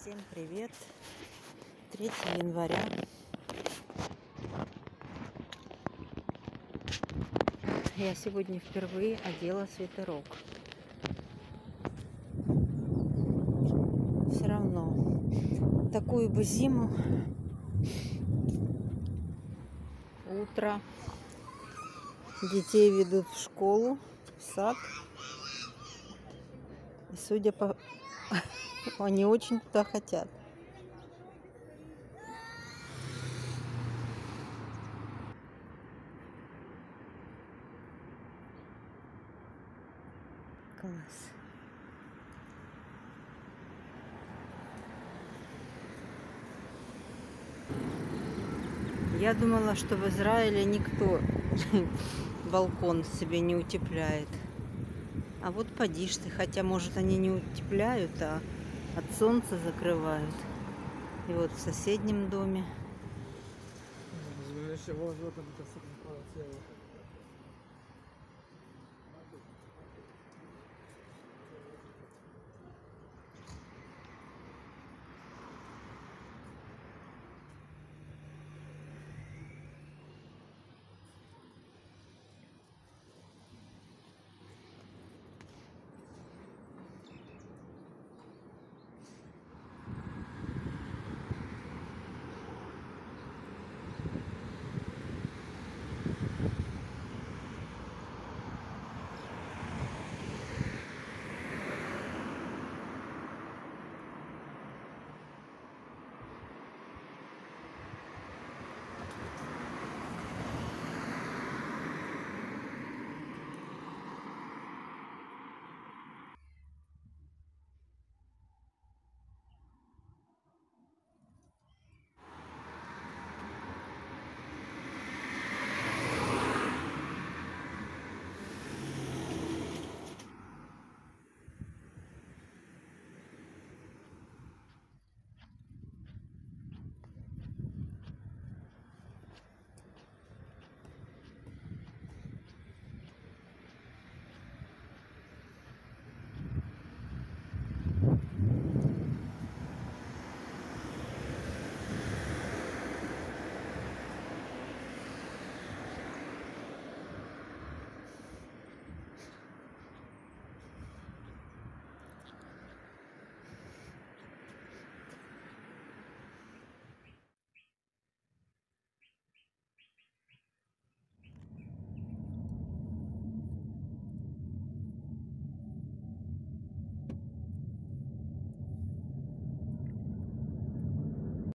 Всем привет! 3 января. Я сегодня впервые одела свитерок. Все равно такую бы зиму утро детей ведут в школу, в сад. И судя по они очень туда хотят. Класс. Я думала, что в Израиле никто балкон себе не утепляет. А вот поди ж ты, хотя, может, они не утепляют, а от солнца закрывают. И вот в соседнем доме.